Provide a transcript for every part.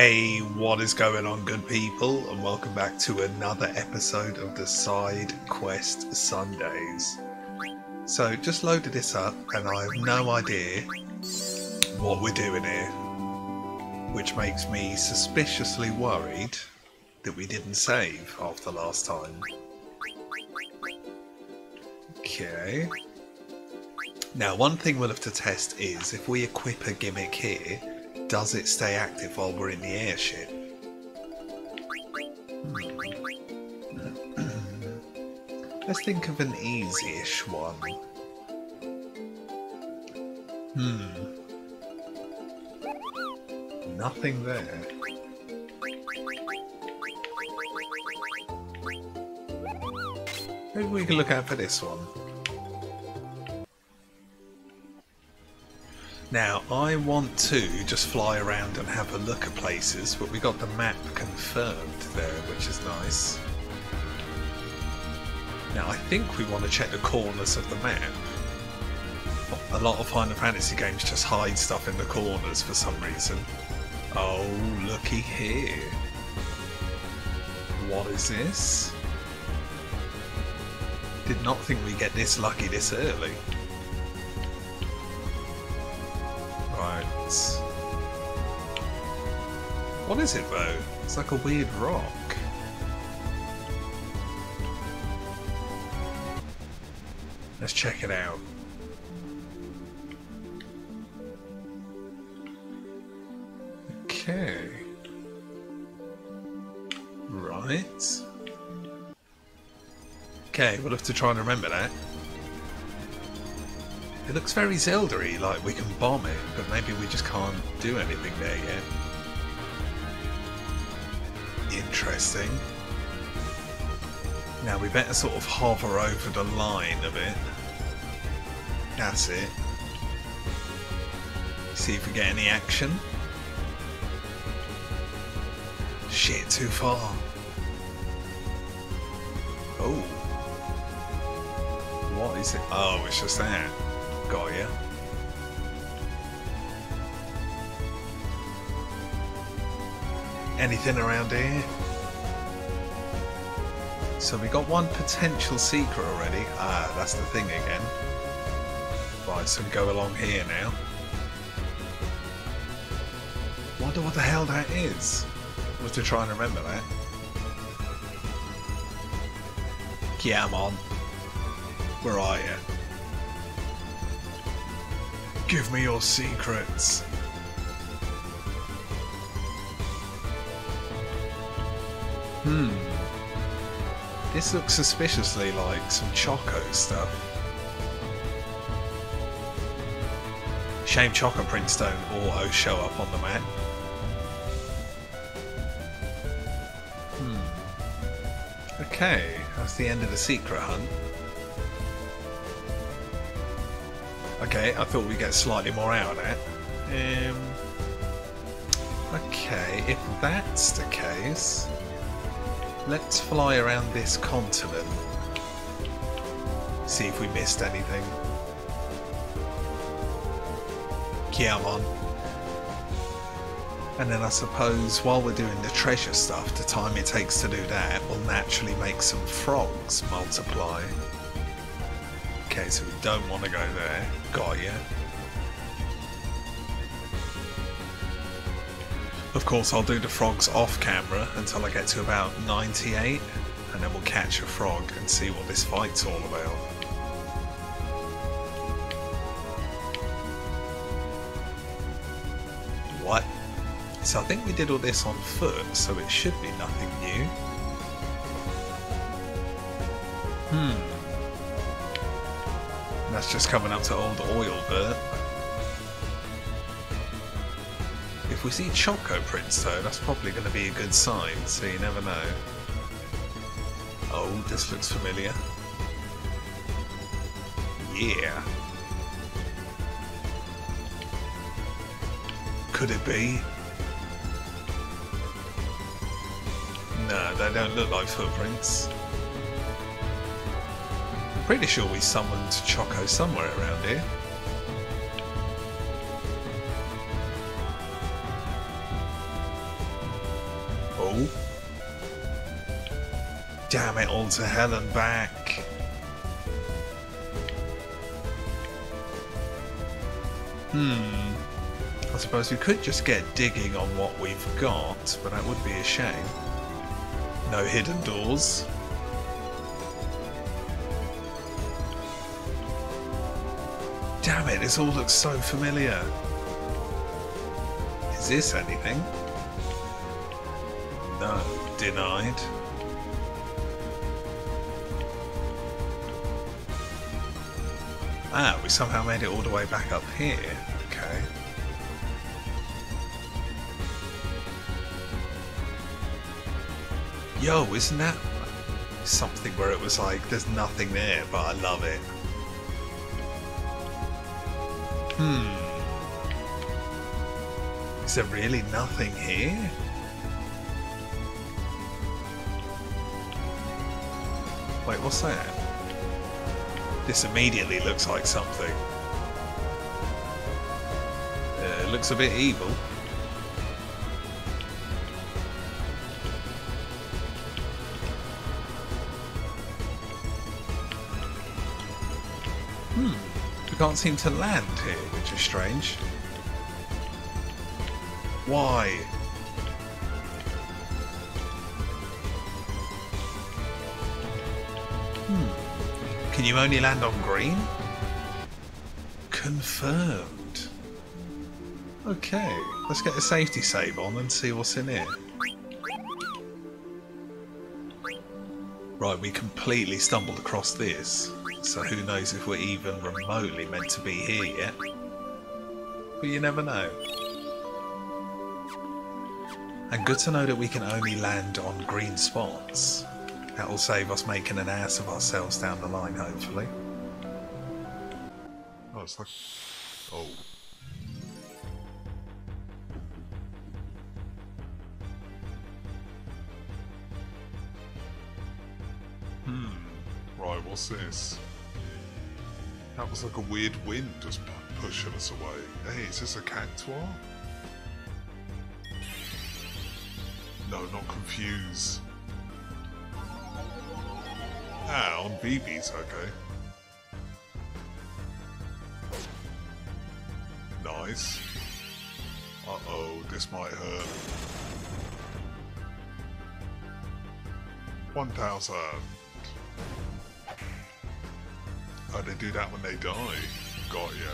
Hey, what is going on, good people? And welcome back to another episode of the Side Quest Sundays. So, just loaded this up, and I have no idea what we're doing here, which makes me suspiciously worried that we didn't save after last time. Okay. Now, one thing we'll have to test is if we equip a gimmick here, does it stay active while we're in the airship? Hmm. Let's think of an easy-ish one. Hmm. Nothing there. Maybe we can look out for this one. Now, I want to just fly around and have a look at places, but we got the map confirmed there, which is nice. Now, I think we want to check the corners of the map. A lot of Final Fantasy games just hide stuff in the corners for some reason. Oh, looky here. What is this? Did not think we'd get this lucky this early. Right. What is it though? It's like a weird rock. Let's check it out. Okay. Right. Okay, we'll have to try and remember that. It looks very Zelda-y, like we can bomb it, but maybe we just can't do anything there yet. Interesting. Now we better sort of hover over the line a bit. That's it. See if we get any action. Shit, too far. Oh. What is it? Oh, it's just that. Got ya. Anything around here? So we got one potential secret already. Ah, that's the thing again. Right, so we go along here now. Wonder what the hell that is. Was to try and remember that. Yeah, I'm on. Where are you? Give me your secrets. Hmm. This looks suspiciously like some Choco stuff. Shame Choco prints don't auto show up on the map. Hmm. Okay, that's the end of the secret hunt. Okay, I thought we'd get slightly more out of that. Um, okay, if that's the case, let's fly around this continent. See if we missed anything. Yeah, I'm on. And then I suppose while we're doing the treasure stuff, the time it takes to do that will naturally make some frogs multiply. Okay, so we don't want to go there. Got you. Of course, I'll do the frogs off camera until I get to about 98, and then we'll catch a frog and see what this fight's all about. What? So I think we did all this on foot, so it should be nothing new. Hmm. That's just coming up to Oeilvert. If we see Choco prints though, that's probably going to be a good sign, so you never know. Oh, this looks familiar. Yeah. Could it be? No, they don't look like footprints pretty sure we summoned Choco somewhere around here. Oh. Damn it all to hell and back. Hmm. I suppose we could just get digging on what we've got, but that would be a shame. No hidden doors. Damn it, this all looks so familiar. Is this anything? No, denied. Ah, we somehow made it all the way back up here. Okay. Yo, isn't that something where it was like, there's nothing there, but I love it. Hmm. Is there really nothing here? Wait, what's that? This immediately looks like something. Uh, it looks a bit evil. Can't seem to land here, which is strange. Why? Hmm. Can you only land on green? Confirmed. Okay, let's get a safety save on and see what's in here. Right, we completely stumbled across this, so who knows if we're even remotely meant to be here yet. But you never know. And good to know that we can only land on green spots. That will save us making an ass of ourselves down the line, hopefully. Oh, it's like. Oh. Hmm. Right, what's this? That was like a weird wind just pushing us away. Hey, is this a cactuar? No, not confuse. Ah, on Vivi's okay. Nice. Uh-oh, this might hurt. 1,000. Oh, they do that when they die. Got ya.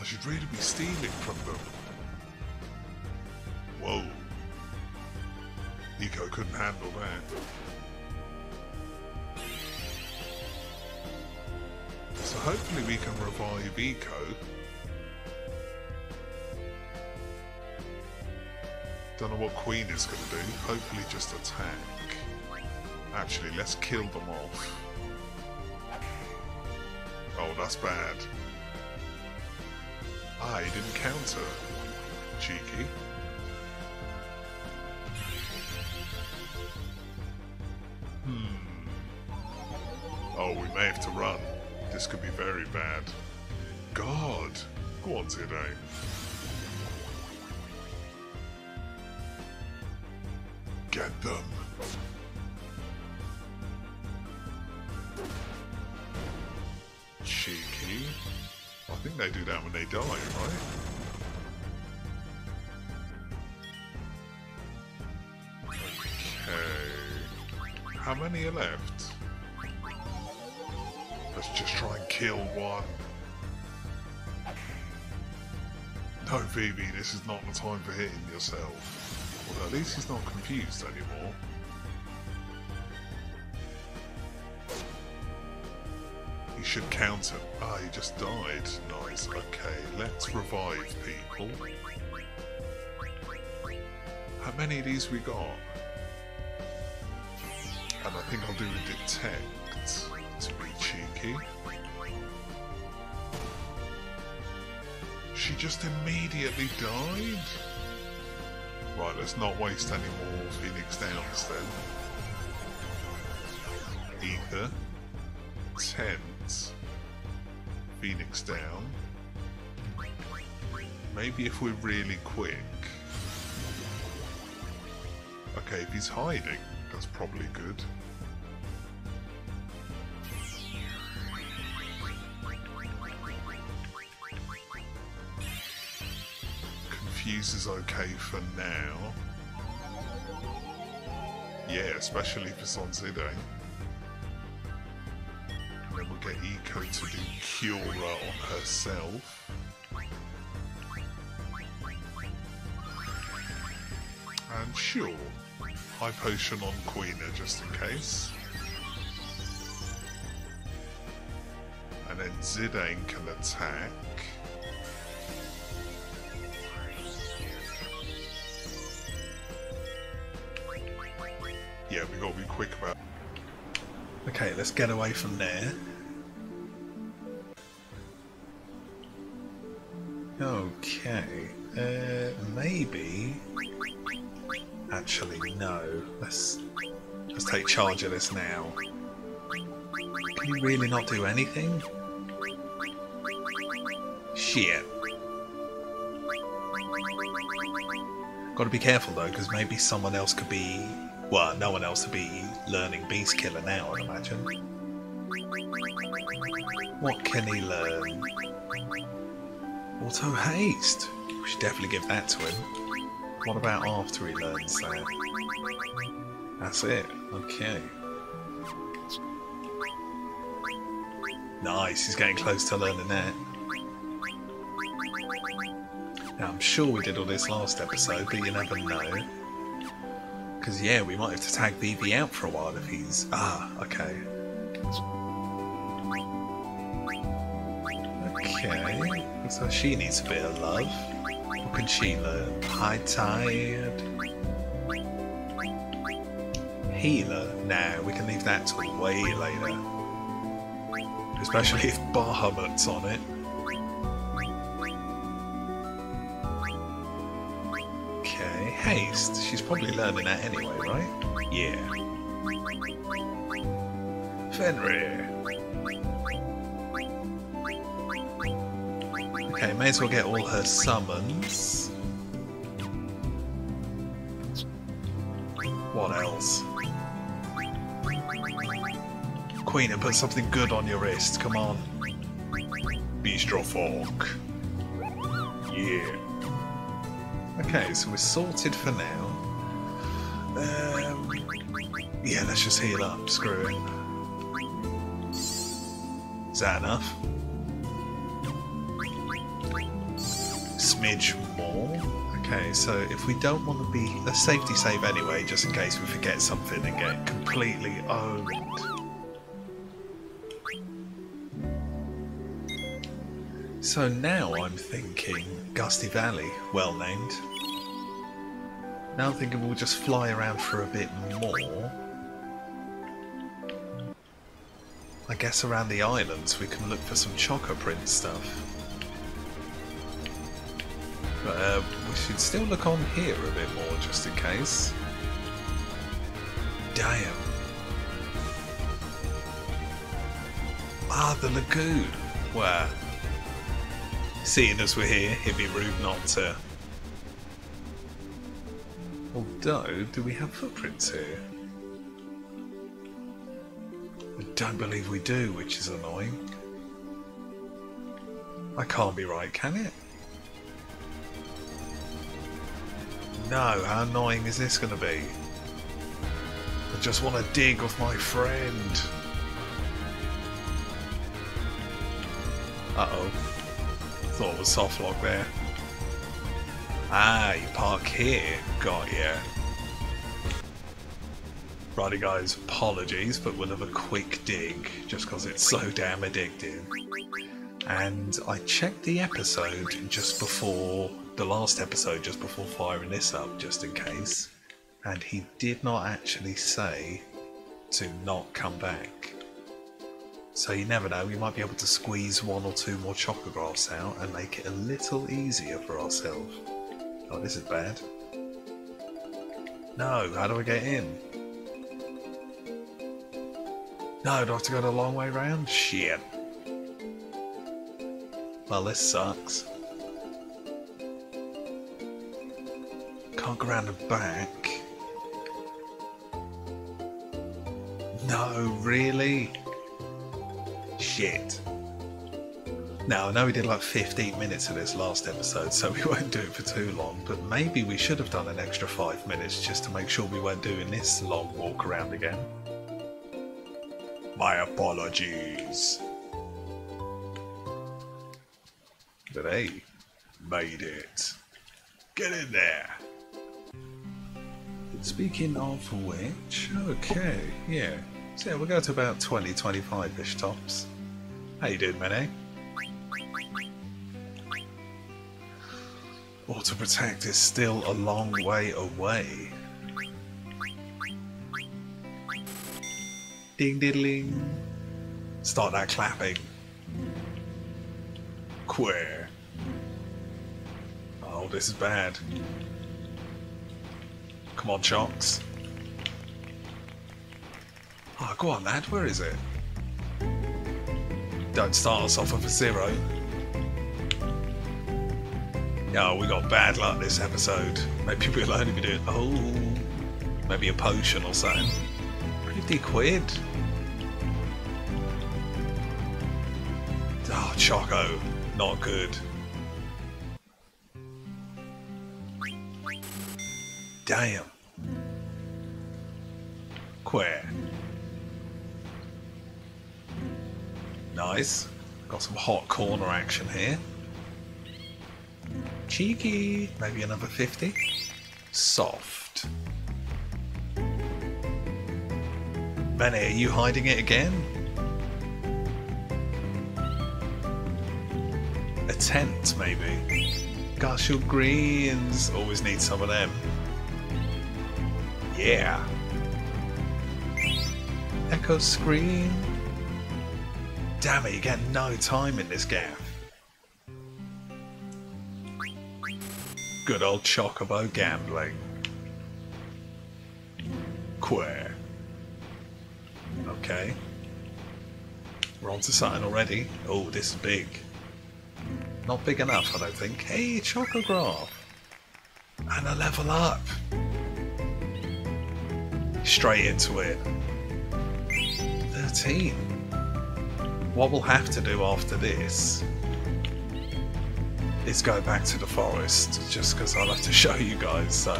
I should really be stealing from them. Whoa. Eiko couldn't handle that. So hopefully we can revive Eiko. Don't know what Quina is going to do. Hopefully just attack. Actually, let's kill them off. Oh, that's bad. He didn't counter. Cheeky. Hmm. Oh, we may have to run. This could be very bad. God! Go on, Zidane. Phoebe, this is not the time for hitting yourself. Well, at least he's not confused anymore. He should counter. Ah, he just died. Nice. Okay, let's revive people. How many of these we got? And I think I'll do a detect to be cheeky. She just immediately died? Right, let's not waste any more Phoenix Downs then. Ether. Tent. Phoenix down. Maybe if we're really quick. Okay, if he's hiding, that's probably good. Fuse is okay for now. Yeah, especially for Son And then we'll get Eiko to do Cura on herself. And sure, High Potion on Quina just in case. And then Zidane can attack. Yeah, we gotta be quick about Okay, let's get away from there. Okay, uh, maybe. Actually, no. Let's let's take charge of this now. Can you really not do anything? Shit. Got to be careful though, because maybe someone else could be. Well, no one else would be learning Beast Killer now, I'd imagine. What can he learn? Auto Haste. We should definitely give that to him. What about after he learns that? That's it. Okay. Nice, he's getting close to learning that. Now, I'm sure we did all this last episode, but you never know. Because, yeah, we might have to tag Vivi out for a while if he's... Ah, okay. Okay. So she needs a bit of love. What can she learn? High Tide. Healer? Nah, we can leave that till way later. Especially if Bahamut's on it. Haste. She's probably learning that anyway, right? Yeah. Fenrir. Okay, may as well get all her summons. What else? Quina, and put something good on your wrist. Come on. Bistro Fork. Yeah. Okay, so we're sorted for now. Um, yeah, let's just heal up. Screw it. Is that enough? Smidge more. Okay, so if we don't want to be... Let's safety save anyway, just in case we forget something and get completely owned. So now I'm thinking Gusty Valley, well named. Now I'm thinking we'll just fly around for a bit more. I guess around the islands we can look for some Choco Print stuff. But uh, we should still look on here a bit more just in case. Damn. Ah, the lagoon. Where? Seeing as we're here, it'd be rude not to. Although, do we have footprints here? I don't believe we do, which is annoying. I can't be right, can it? No, how annoying is this going to be? I just want to dig with my friend. Uh-oh. Thought it was soft lock there. Ah, you park here. Got ya. Righty guys, apologies, but we'll have a quick dig, just because it's so damn addictive. And I checked the episode just before, the last episode just before firing this up, just in case. And he did not actually say to not come back. So you never know, we might be able to squeeze one or two more chocographs out and make it a little easier for ourselves. Oh, this is bad. No, how do I get in? No, do I have to go the long way round? Shit. Well, this sucks. Can't go around the back. No, really? Shit. Now, I know we did like 15 minutes of this last episode, so we won't do it for too long, but maybe we should have done an extra 5 minutes just to make sure we weren't doing this long walk around again. My apologies. But hey, made it. Get in there. Speaking of which, okay, yeah. So yeah, we'll go to about 20, 25-ish tops. How you doing, Mene? Auto Protect is still a long way away. Ding diddling. Start that clapping. Queer. Oh, this is bad. Come on, Chonks. Oh, ah, go on, lad. Where is it? Don't start us off with a zero. Yeah, we got bad luck this episode. Maybe we'll only be doing... Oh, maybe a potion or something. 50 quid. Oh, Choco. Not good. Damn. Queer. Nice. Got some hot corner action here. Cheeky. Maybe another 50. Soft. Benny, are you hiding it again? A tent, maybe. Gosh, your greens. Always need some of them. Yeah. Echo screen. Damn it, you get no time in this gaff. Good old chocobo gambling. Queer. Okay. We're on to something already. Oh, this is big. Not big enough, I don't think. Hey, Chocograph! And a level up! Straight into it. 13. What we'll have to do after this is go back to the forest, just because I'll have to show you guys, so...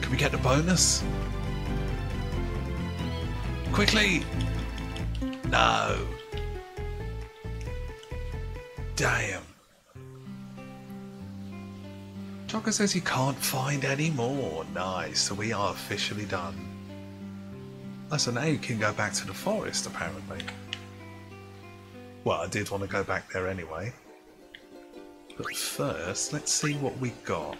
Can we get the bonus? Quickly! No! Damn. Choco says he can't find any more. Nice, so we are officially done. Oh, so now you can go back to the forest, apparently. Well, I did want to go back there anyway. But first, let's see what we got.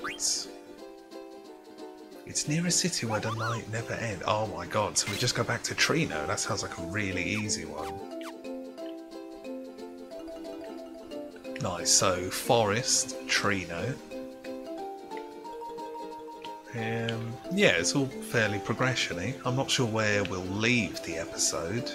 It's near a city where the night never ends. Oh my god, so we just go back to Treno. That sounds like a really easy one. Nice, so Forest, Treno. Um, yeah, it's all fairly progression-y. I'm not sure where we'll leave the episode.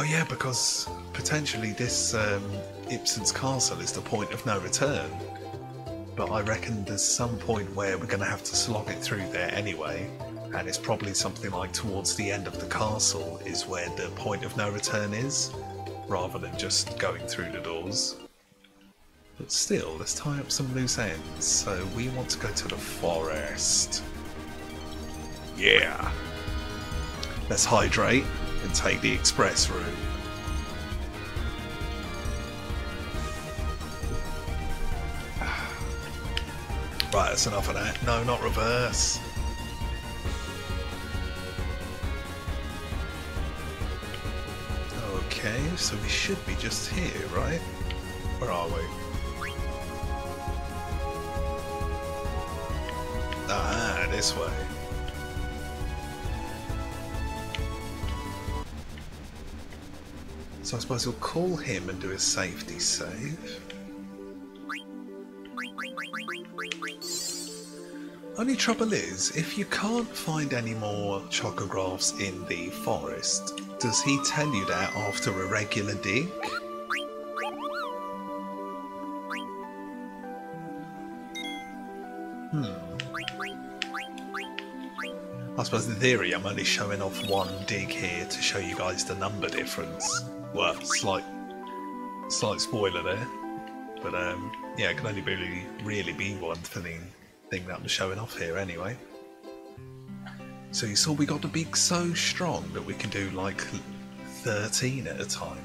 Oh yeah, because potentially this um, Ipsen's castle is the point of no return. But I reckon there's some point where we're going to have to slog it through there anyway, and it's probably something like towards the end of the castle is where the point of no return is, rather than just going through the doors. But still, let's tie up some loose ends. So we want to go to the forest. Yeah. Let's hydrate and take the express route. Right, that's enough of that. No, not reverse. Okay, so we should be just here, right? Where are we? Ah, this way. So I suppose we'll call him and do a safety save. Only trouble is, if you can't find any more chocographs in the forest, does he tell you that after a regular dig? Hmm. I suppose in theory I'm only showing off one dig here to show you guys the number difference. Well, slight, slight spoiler there. But um, yeah, it can only really, really be one thing, thing that I'm showing off here anyway. So you saw we got to be so strong that we can do like 13 at a time.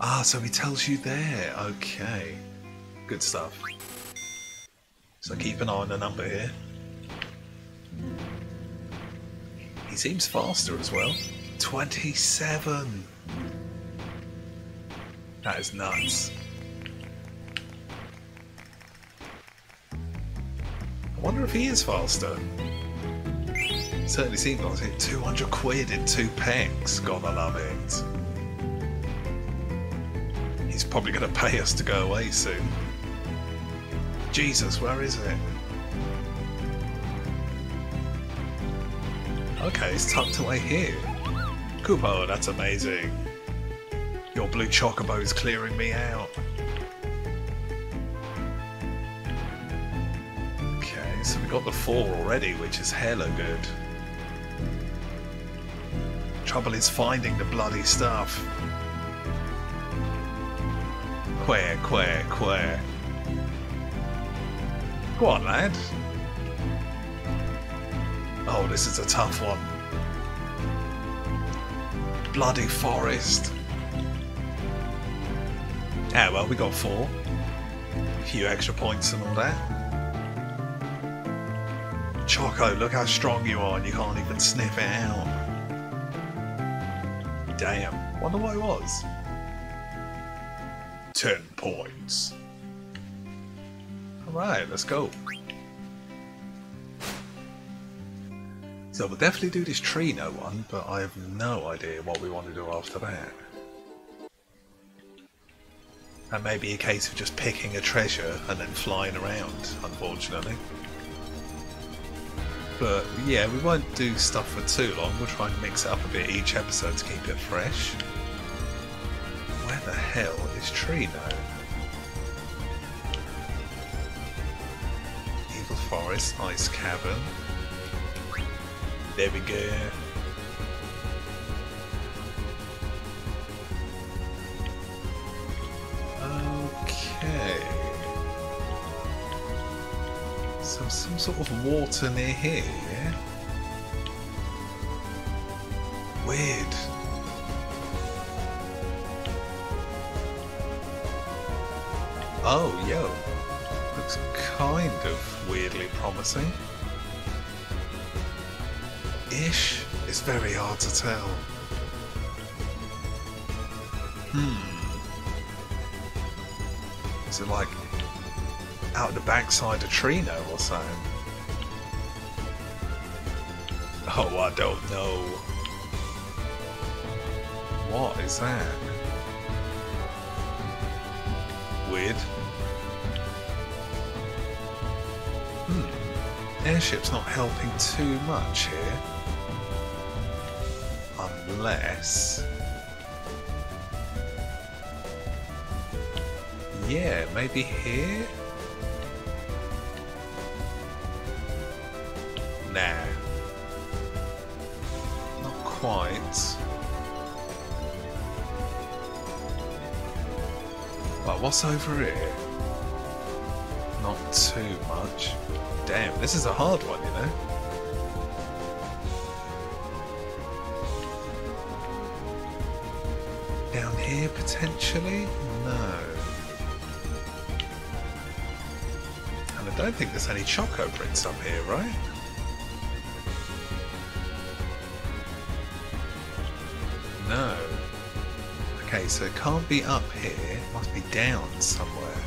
Ah, so he tells you there. Okay. Good stuff. So keep an eye on the number here. He seems faster as well. 27! That is nuts. I wonder if he is faster. Certainly seems like it. 200 quid in two packs. God, I love it. He's probably going to pay us to go away soon. Jesus, where is it? Okay, it's tucked away here. Kupo, oh, that's amazing. Your blue chocobo is clearing me out. Okay, so we got the four already, which is hella good. Trouble is finding the bloody stuff. Quare, quare, quare. Go on, lad. Oh, this is a tough one. Bloody forest. Ah, well, we got four. A few extra points and all that. Choco, look how strong you are and you can't even sniff it out. Damn. Wonder what it was. Ten points. Alright, let's go. So we'll definitely do this Treno one, but I have no idea what we want to do after that. That may be a case of just picking a treasure and then flying around, unfortunately. But yeah, we won't do stuff for too long. We'll try and mix it up a bit each episode to keep it fresh. Where the hell is Treno? Evil Forest, Ice Cavern. There we go. Okay. So some sort of water near here, yeah? Weird. Oh, yo. Looks kind of weirdly promising. Ish? It's very hard to tell. Hmm. Is it like out the backside of Treno or something? Oh, I don't know. What is that? Weird. Hmm. Airship's not helping too much here. Unless... Yeah, maybe here? Nah. Not quite. But what's over here? Not too much. Damn, this is a hard one, you know? Here, potentially? No. And I don't think there's any Choco prints up here, right? No. Okay, so it can't be up here. It must be down somewhere.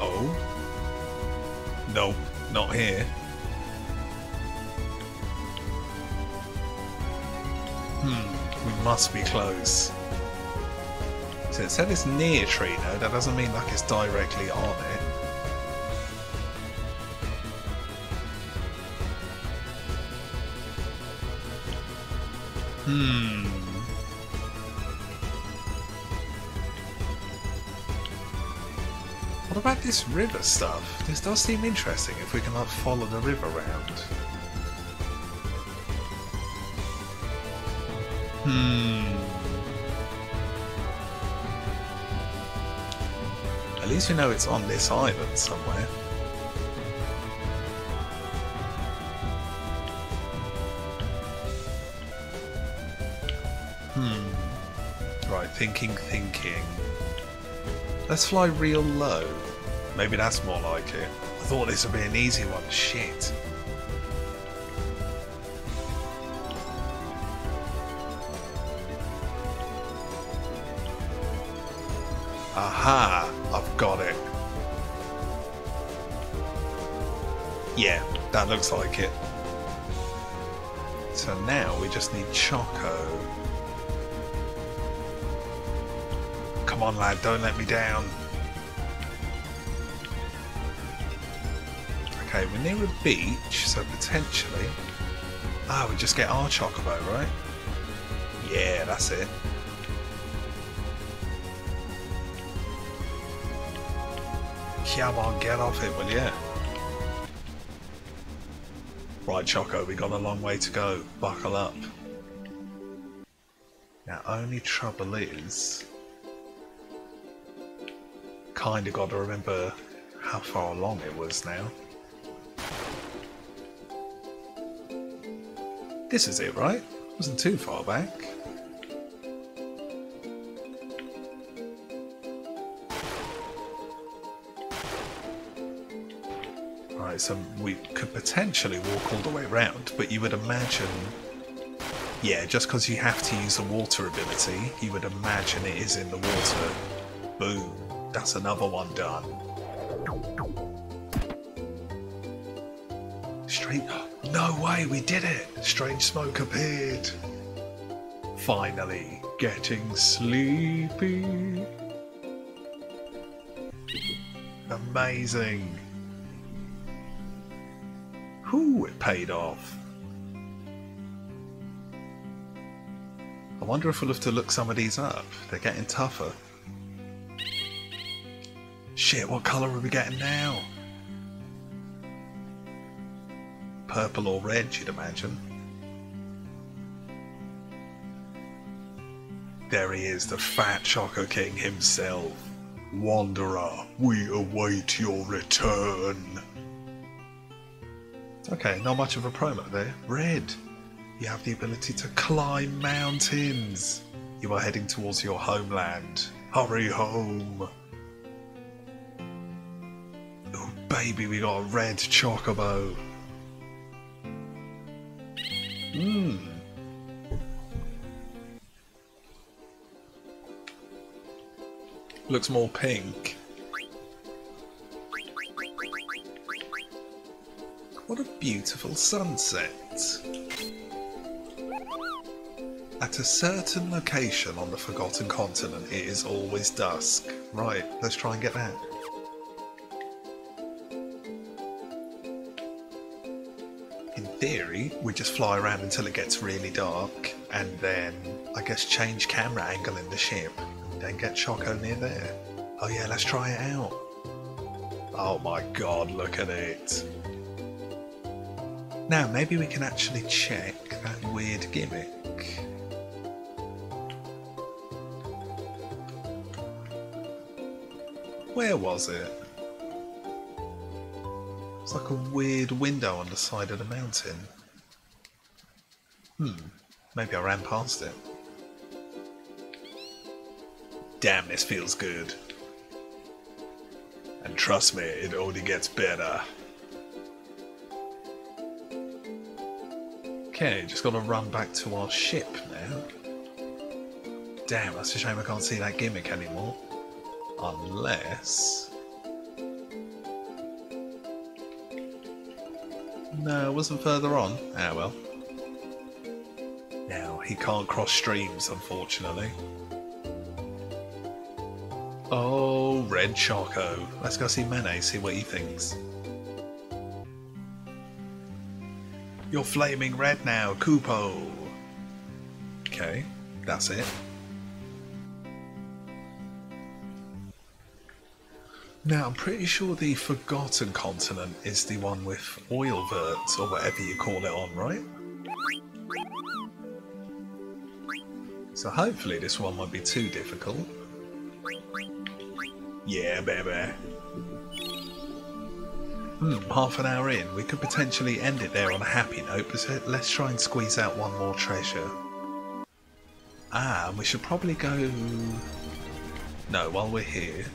Oh? No, not here. Must be close. So it said it's near Treno, that doesn't mean like it's directly on it. Hmm. What about this river stuff? This does seem interesting if we can like follow the river around. Hmm. At least you know it's on this island somewhere. Hmm. Right, thinking, thinking. Let's fly real low. Maybe that's more like it. I thought this would be an easy one. Shit. Aha! I've got it. Yeah, that looks like it. So now we just need Choco. Come on, lad, don't let me down. Okay, we're near a beach, so potentially... Ah, we just get our Chocobo, right? Yeah, that's it. Come on, get off it, will you? Right, Choco, we got a long way to go. Buckle up. Now, only trouble is... Kinda gotta remember how far along it was now. This is it, right? Wasn't too far back. Right, so um, we could potentially walk all the way around, but you would imagine... Yeah, just because you have to use the water ability, you would imagine it is in the water. Boom. That's another one done. Straight... No way, we did it! Strange smoke appeared. Finally, getting sleepy. Amazing. It paid off. I wonder if we'll have to look some of these up. They're getting tougher. Shit, what colour are we getting now? Purple or red, you'd imagine. There he is, the fat Choco King himself. Wanderer, we await your return. Okay, not much of a promo there. Red, you have the ability to climb mountains. You are heading towards your homeland. Hurry home. Oh, baby, we got a red chocobo. Mmm. Looks more pink. What a beautiful sunset. At a certain location on the Forgotten Continent, it is always dusk. Right, let's try and get that. In theory, we just fly around until it gets really dark, and then, I guess, change camera angle in the ship, and then get Choco near there. Oh yeah, let's try it out. Oh my god, look at it. Now, maybe we can actually check that weird gimmick. Where was it? It's like a weird window on the side of the mountain. Hmm, maybe I ran past it. Damn, this feels good. And trust me, it only gets better. Okay, just gotta run back to our ship now. Damn, that's a shame I can't see that gimmick anymore. Unless... No, it wasn't further on. Ah well. Now, he can't cross streams, unfortunately. Oh, Red Choco. Let's go see Mene, see what he thinks. You're flaming red now, Kupo. Okay, that's it. Now, I'm pretty sure the Forgotten Continent is the one with Oeilverts, or whatever you call it on, right? So hopefully this one won't be too difficult. Yeah, baby. Hmm, half an hour in, we could potentially end it there on a happy note, but let's try and squeeze out one more treasure. Ah, and we should probably go... No, while we're here.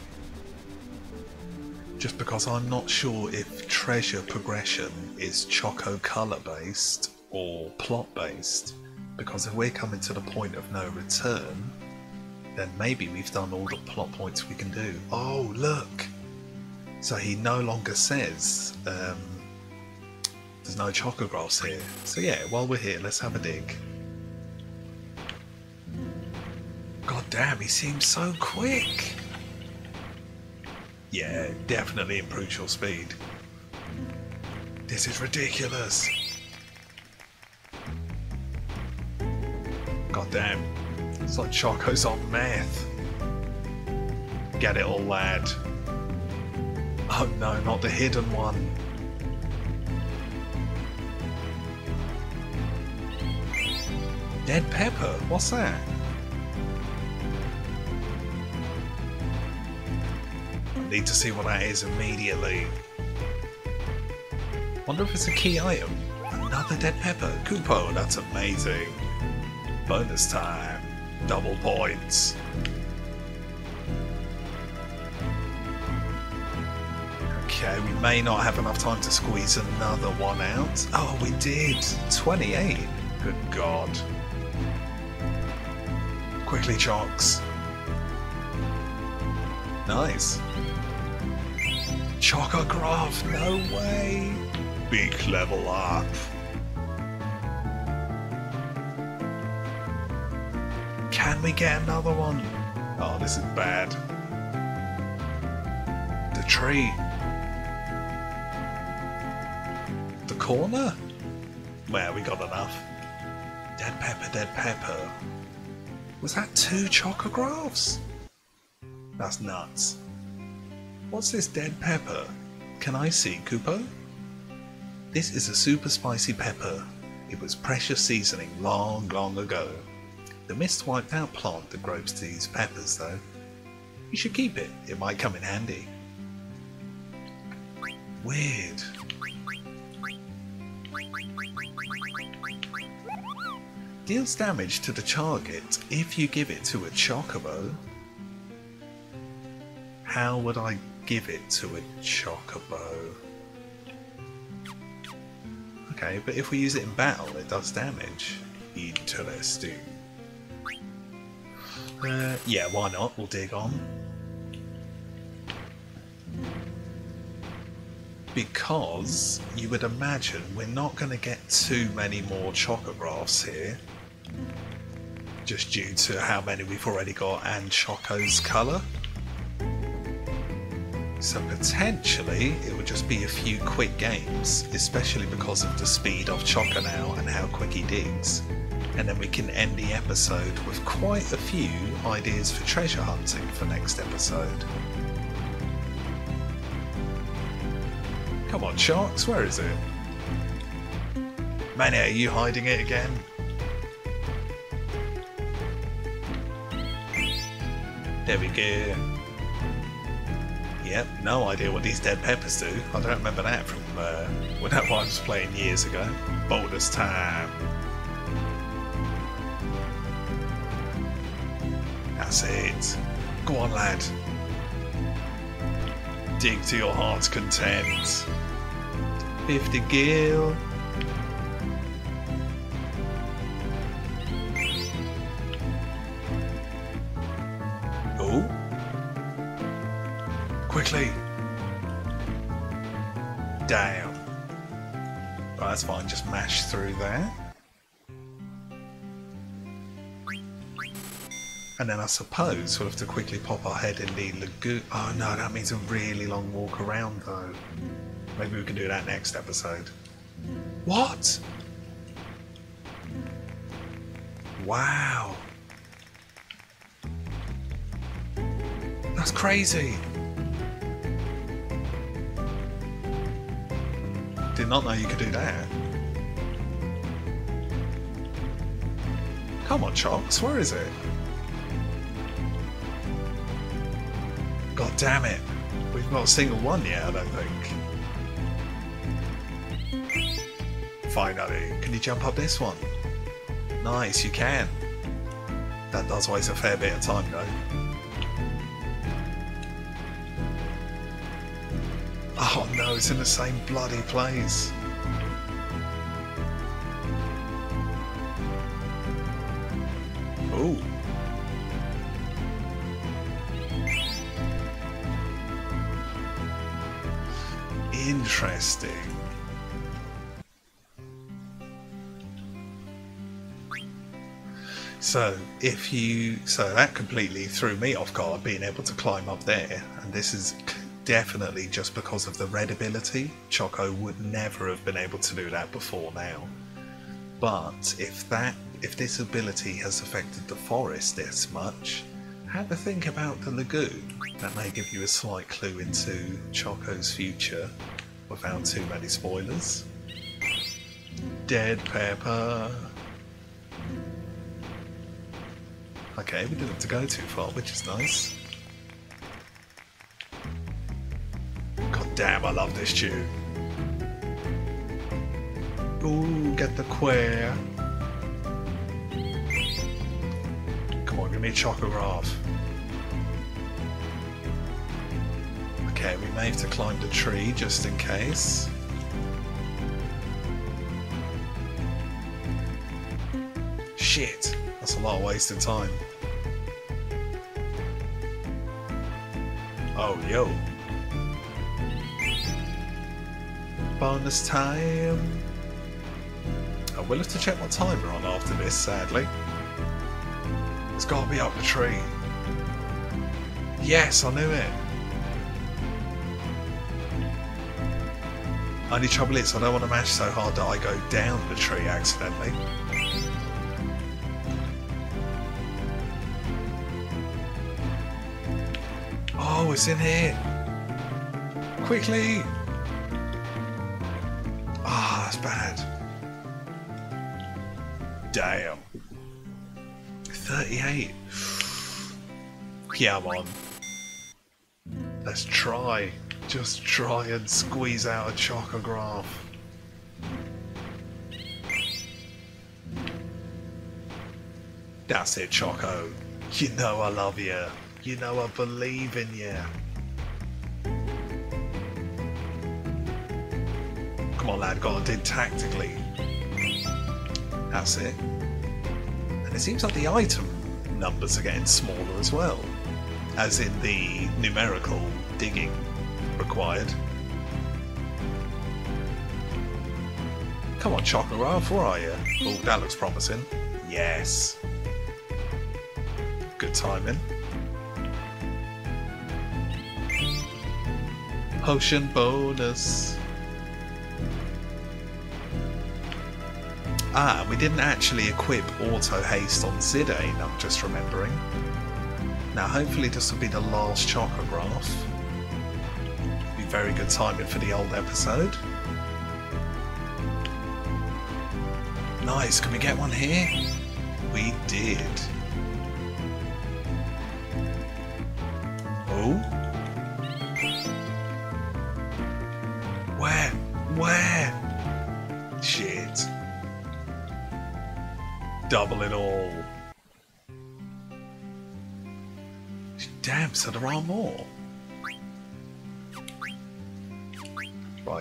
Just because I'm not sure if treasure progression is Choco colour based or plot based. Because if we're coming to the point of no return, then maybe we've done all the plot points we can do. Oh, look! So he no longer says um, there's no chocographs here. So yeah, while we're here, let's have a dig. God damn, he seems so quick. Yeah, definitely improves your speed. This is ridiculous. God damn. It's like Choco's on meth. Get it all, lad. Oh no, not the hidden one. Dead pepper? What's that? Need to see what that is immediately. Wonder if it's a key item. Another dead pepper. Kupo, that's amazing. Bonus time. Double points. Okay, we may not have enough time to squeeze another one out. Oh, we did! 28! Good God. Quickly, Chocks. Nice. Chocograph, no way! Big level up. Can we get another one? Oh, this is bad. The tree. Corner? Well, we got enough. Dead pepper, dead pepper. Was that two chocographs? That's nuts. What's this dead pepper? Can I see, Kupo? This is a super spicy pepper. It was precious seasoning long, long ago. The mist wiped out plant that grows these peppers, though. You should keep it. It might come in handy. Weird. Deals damage to the target if you give it to a Chocobo. How would I give it to a Chocobo? Okay, but if we use it in battle, it does damage. Interesting. Uh, yeah, why not? We'll dig on. Because you would imagine we're not going to get too many more chocographs here just due to how many we've already got and Choco's colour. So potentially it would just be a few quick games, especially because of the speed of Choco now and how quick he digs. And then we can end the episode with quite a few ideas for treasure hunting for next episode. Come on, Sharks, where is it? Mania, are you hiding it again? There we go. Yep, no idea what these dead peppers do. I don't remember that from uh, when that one was playing years ago. Bonus time. That's it. Go on, lad. Dig to your heart's content. 50 gil. And then I suppose we'll have to quickly pop our head in the lagoon. Oh no, that means a really long walk around though. Maybe we can do that next episode. What? Wow. That's crazy. Did not know you could do that. Come on, Chalks, where is it? God damn it. We've not a single one yet, I don't think. Finally. Can you jump up this one? Nice, you can. That does waste a fair bit of time, though. Oh no, it's in the same bloody place. Interesting. So if you, so that completely threw me off guard being able to climb up there, and this is definitely just because of the red ability. Choco would never have been able to do that before now. But if that, if this ability has affected the forest this much, have a think about the lagoon. That may give you a slight clue into Choco's future without too many spoilers. Dead pepper. Okay, we didn't have to go too far, which is nice. God damn, I love this tune. Ooh, get the queer. Come on, give me a Okay, we may have to climb the tree just in case. Shit, that's a lot of wasted time. Oh, yo. Bonus time. I will have to check what time we're on after this, sadly. It's got to be up the tree. Yes, I knew it. Only trouble is, I don't want to mash so hard that I go down the tree accidentally. Oh, it's in here. Quickly. Ah, that's bad. Damn. 38. Yeah, I'm on. Let's try. Just try and squeeze out a chocograph. That's it, Choco. You know I love you. You know I believe in you. Come on, lad, gotta dig tactically. That's it. And it seems like the item numbers are getting smaller as well, as in the numerical digging required. Come on, Chocograph, where are you? Oh, that looks promising. Yes. Good timing. Potion bonus. Ah, we didn't actually equip auto haste on Zidane, I'm just remembering. Now, hopefully, this will be the last chocograph. Be very good timing for the old episode. Nice, can we get one here? We did. Oh? Where? Where? Shit. Double it all. Damn, so there are more.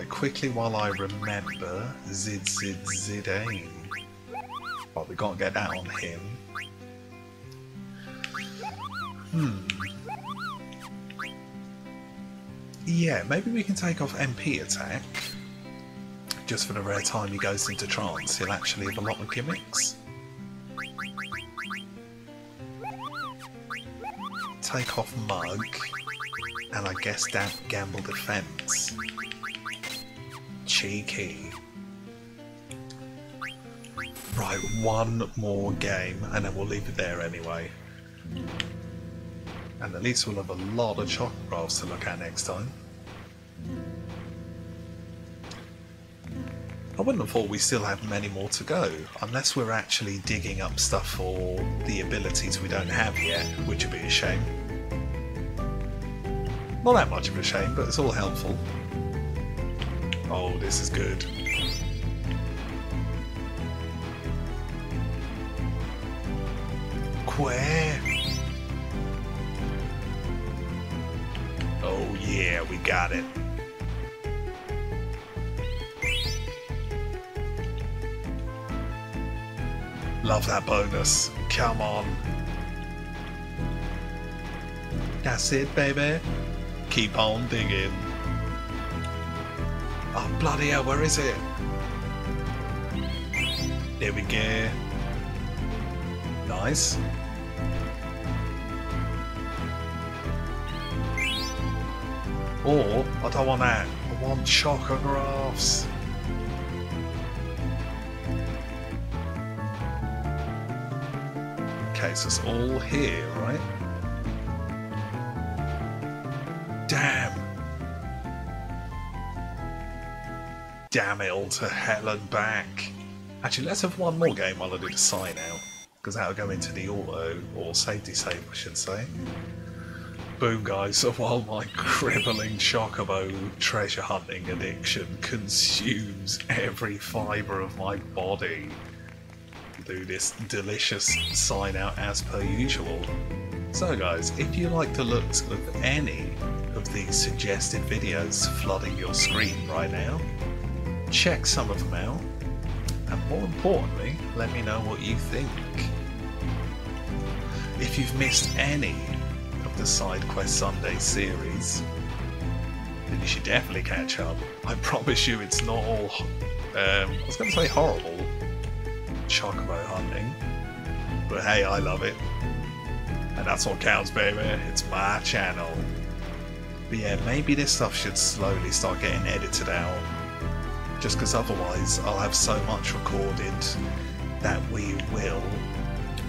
Quickly while I remember, Zid Zid Zidane. Right, we can't get that on him. Hmm. Yeah, maybe we can take off MP attack. Just for the rare time he goes into trance, he'll actually have a lot of gimmicks. Take off Mug, and I guess Gamble Defense. Right, one more game, and then we'll leave it there anyway. And at least we'll have a lot of chocographs to look at next time. I wouldn't have thought we still have many more to go, unless we're actually digging up stuff for the abilities we don't have yet, which would be a shame. Not that much of a shame, but it's all helpful. Oh, this is good. Where? Oh yeah, we got it. Love that bonus. Come on. That's it, baby. Keep on digging. Bloody hell, where is it? There we go. Nice. Or, I don't want that. I want chocographs. Okay, so it's all here, right? Damn it all to hell and back. Actually, let's have one more game while I do the sign out. Because that'll go into the auto, or safety save, I should say. Boom, guys. So while my crippling chocobo treasure hunting addiction consumes every fibre of my body, do this delicious sign out as per usual. So guys, if you like the looks of any of these suggested videos flooding your screen right now, check some of them out, and more importantly, let me know what you think. If you've missed any of the Side Quest Sunday series, then you should definitely catch up. I promise you it's not all, um, I was going to say horrible, chocobo hunting. But hey, I love it. And that's what counts, baby. It's my channel. But yeah, maybe this stuff should slowly start getting edited out. Just because otherwise I'll have so much recorded that we will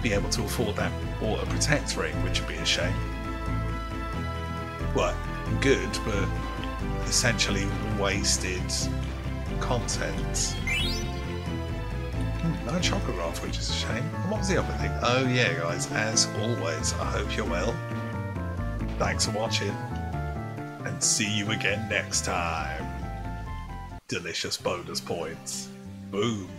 be able to afford that auto protect ring, which would be a shame. Well, good, but essentially wasted content. Hmm, no chocograph, which is a shame. And what was the other thing? Oh yeah, guys, as always, I hope you're well. Thanks for watching, and see you again next time. Delicious bonus points. Boom.